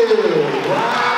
Keep my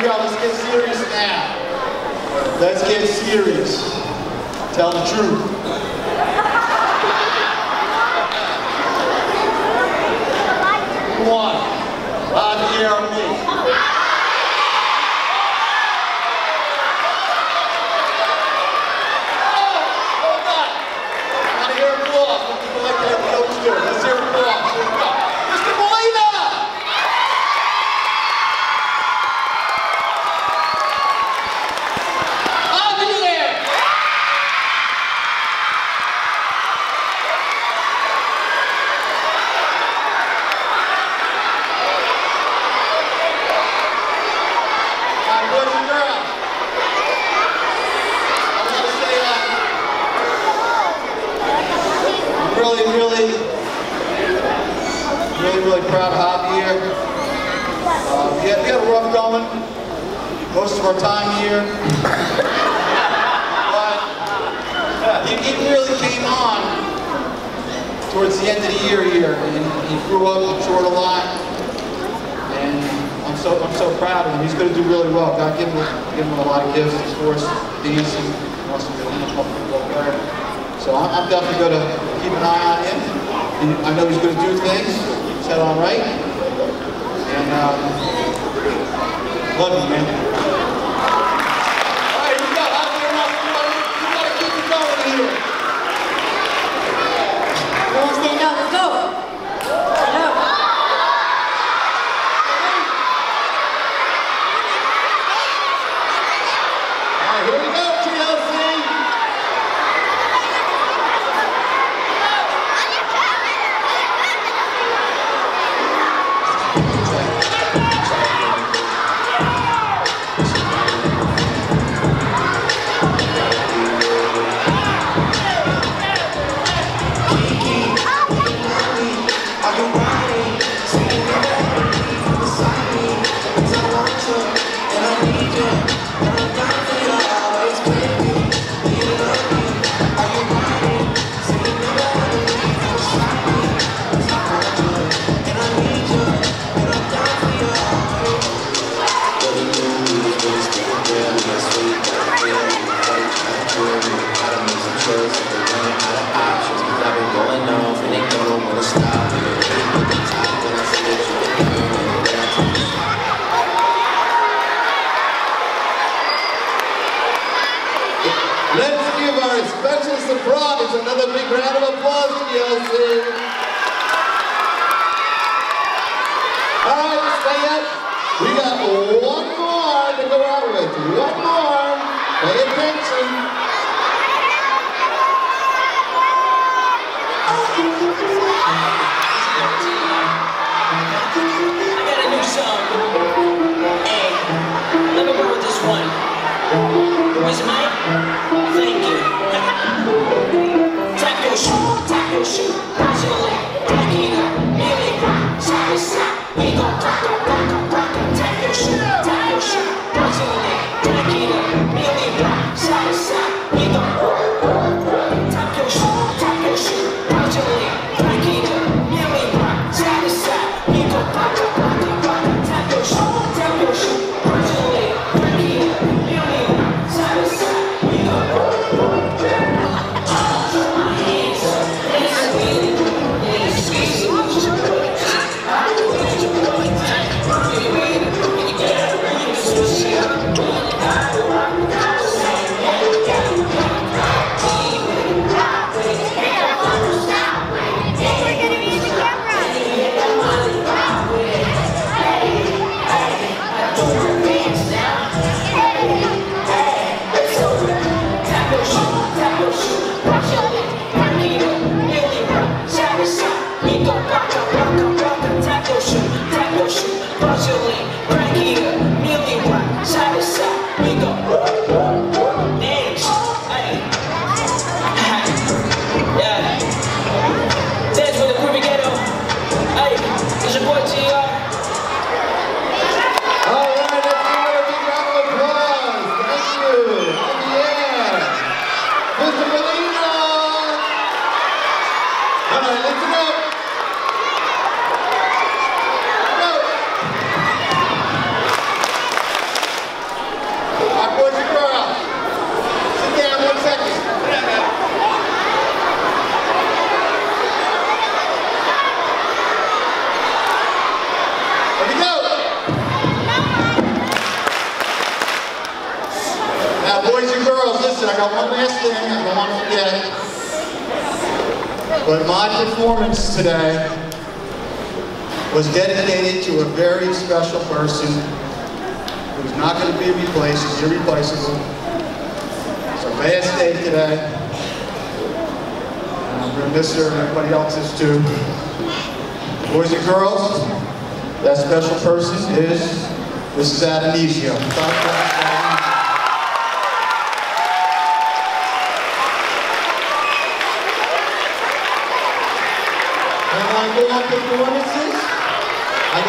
Let's get serious now. Let's get serious. Tell the truth. Really really really, really proud of here. Uh, we, had, we had a rough going most of our time here. but he, he really came on towards the end of the year here. And he grew up, matured a lot. And I'm so I'm so proud of him. He's going to do really well. God give him, give him a lot of gifts, of course, dancing, wants to So I'm, I'm definitely going to keep an eye on him. And I know he's going to do things that all right? And um, love you, man. We gon' rock last thing, I don't want to forget. But my performance today was dedicated to a very special person who's not going to be replaced, he's irreplaceable. It's our last day today. And I'm going to miss her and everybody else is too. Boys and girls, that special person is Mrs. Adanesio.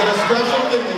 And a special.